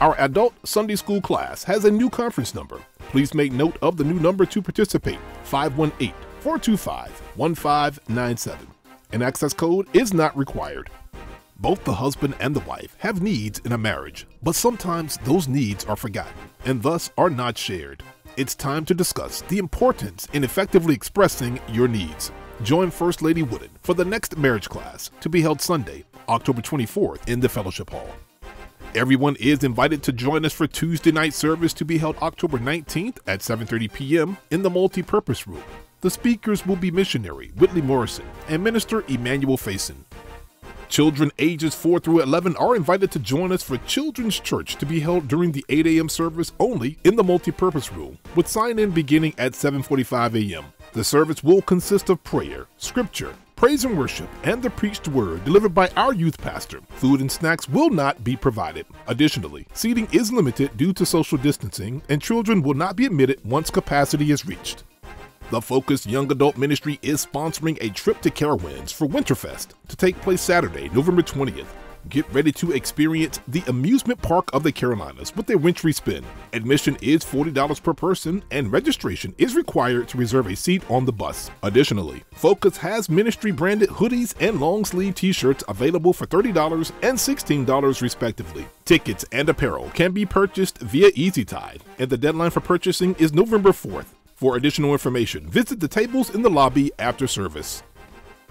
Our adult Sunday school class has a new conference number. Please make note of the new number to participate 518 425 1597. An access code is not required. Both the husband and the wife have needs in a marriage, but sometimes those needs are forgotten and thus are not shared. It's time to discuss the importance in effectively expressing your needs. Join First Lady Wooden for the next marriage class to be held Sunday, October 24th in the Fellowship Hall. Everyone is invited to join us for Tuesday night service to be held October 19th at 7:30 p.m. in the multi-purpose room. The speakers will be missionary Whitley Morrison and minister Emmanuel Faison. Children ages 4 through 11 are invited to join us for Children's Church to be held during the 8 a.m. service only in the multi-purpose room, with sign-in beginning at 7:45 a.m. The service will consist of prayer, scripture, praise and worship, and the preached word delivered by our youth pastor. Food and snacks will not be provided. Additionally, seating is limited due to social distancing, and children will not be admitted once capacity is reached. The Focus Young Adult Ministry is sponsoring a trip to Carowinds for Winterfest to take place Saturday, November 20th. Get ready to experience the amusement park of the Carolinas with a wintry spin. Admission is $40 per person and registration is required to reserve a seat on the bus. Additionally, Focus has ministry branded hoodies and long sleeve t shirts available for $30 and $16 respectively. Tickets and apparel can be purchased via Easy Tithe, and the deadline for purchasing is November 4th. For additional information, visit the tables in the lobby after service.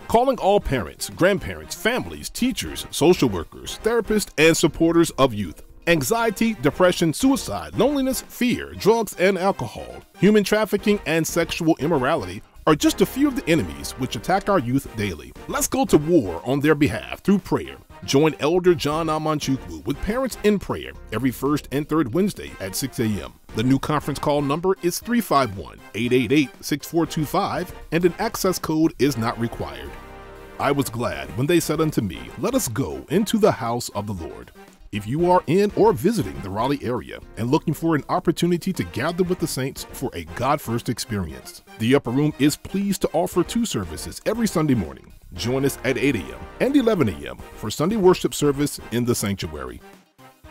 Calling all parents, grandparents, families, teachers, social workers, therapists, and supporters of youth. Anxiety, depression, suicide, loneliness, fear, drugs and alcohol, human trafficking, and sexual immorality are just a few of the enemies which attack our youth daily. Let's go to war on their behalf through prayer. Join Elder John Amanchukwu with Parents in Prayer every first and third Wednesday at 6 a.m. The new conference call number is 351 888 6425, and an access code is not required. I was glad when they said unto me, Let us go into the house of the Lord. If you are in or visiting the Raleigh area and looking for an opportunity to gather with the saints for a God first experience, the Upper Room is pleased to offer two services every Sunday morning. Join us at 8 a.m. and 11 a.m. for Sunday worship service in the sanctuary.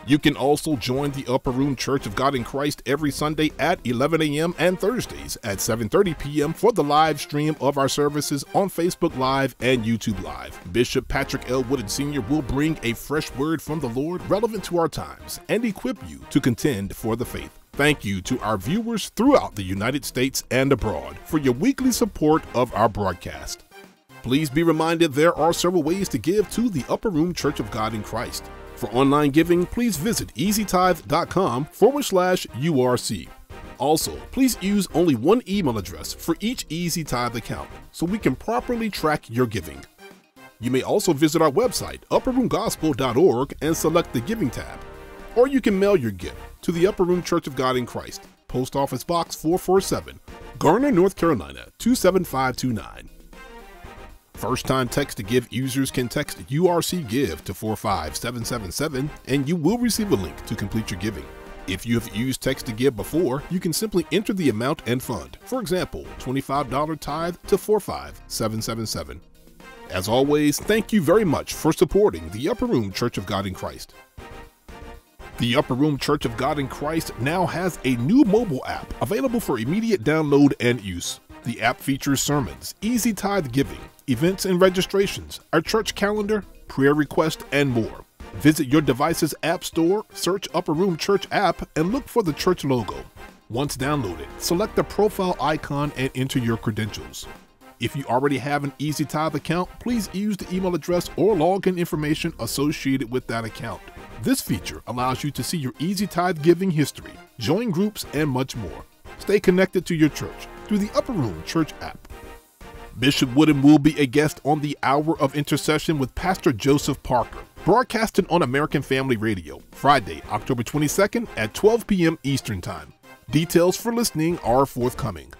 You can also join the Upper Room Church of God in Christ every Sunday at 11 a.m. and Thursdays at 7:30 p.m. for the live stream of our services on Facebook Live and YouTube Live. Bishop Patrick L. Wooden Sr. will bring a fresh word from the Lord relevant to our times and equip you to contend for the faith. Thank you to our viewers throughout the United States and abroad for your weekly support of our broadcast. Please be reminded there are several ways to give to the Upper Room Church of God in Christ. For online giving, please visit easytithe.com forward slash URC. Also, please use only one email address for each Easy Tithe account so we can properly track your giving. You may also visit our website, upperroomgospel.org, and select the Giving tab. Or you can mail your gift to the Upper Room Church of God in Christ, Post Office Box 447, Garner, North Carolina 27529. First time text to give users can text URC Give to 45777 and you will receive a link to complete your giving. If you have used text to give before, you can simply enter the amount and fund. For example, $25 tithe to 45777. As always, thank you very much for supporting the Upper Room Church of God in Christ. The Upper Room Church of God in Christ now has a new mobile app available for immediate download and use. The app features sermons, easy tithe giving, events and registrations, our church calendar, prayer request, and more. Visit your device's app store, search Upper Room Church app, and look for the church logo. Once downloaded, select the profile icon and enter your credentials. If you already have an Easy Tithe account, please use the email address or login information associated with that account. This feature allows you to see your Easy Tithe giving history, join groups, and much more. Stay connected to your church through the Upper Room Church app. Bishop Wooden will be a guest on the Hour of Intercession with Pastor Joseph Parker, broadcasting on American Family Radio, Friday, October 22nd at 12 p.m. Eastern Time. Details for listening are forthcoming.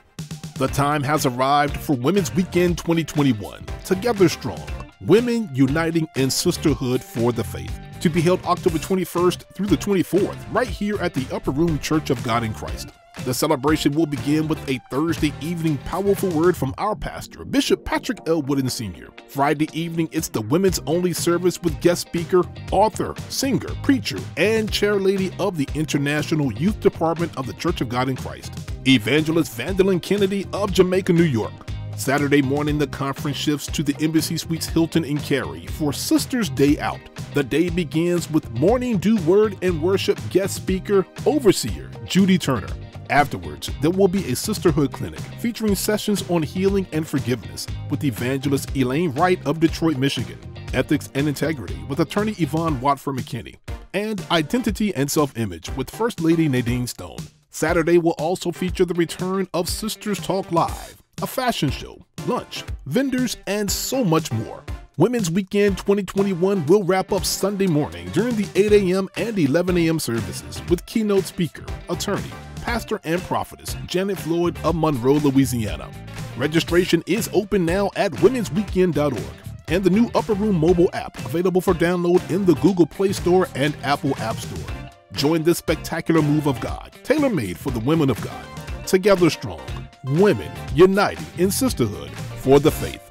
The time has arrived for Women's Weekend 2021. Together Strong, Women Uniting in Sisterhood for the Faith, to be held October 21st through the 24th, right here at the Upper Room Church of God in Christ. The celebration will begin with a Thursday evening powerful word from our pastor, Bishop Patrick L. Wooden Sr. Friday evening, it's the women's only service with guest speaker, author, singer, preacher, and chairlady of the International Youth Department of the Church of God in Christ, Evangelist Vandalyn Kennedy of Jamaica, New York. Saturday morning, the conference shifts to the Embassy Suites Hilton in Cary for Sisters Day Out. The day begins with morning dew word and worship guest speaker, overseer Judy Turner. Afterwards, there will be a sisterhood clinic featuring sessions on healing and forgiveness with evangelist Elaine Wright of Detroit, Michigan, ethics and integrity with attorney Yvonne Watford McKinney, and identity and self image with First Lady Nadine Stone. Saturday will also feature the return of Sisters Talk Live a fashion show, lunch, vendors, and so much more. Women's Weekend 2021 will wrap up Sunday morning during the 8 a.m. and 11 a.m. services with keynote speaker, attorney, pastor, and prophetess Janet Floyd of Monroe, Louisiana. Registration is open now at womensweekend.org and the new Upper Room mobile app available for download in the Google Play Store and Apple App Store. Join this spectacular move of God, tailor made for the women of God. Together strong, women uniting in sisterhood for the faith.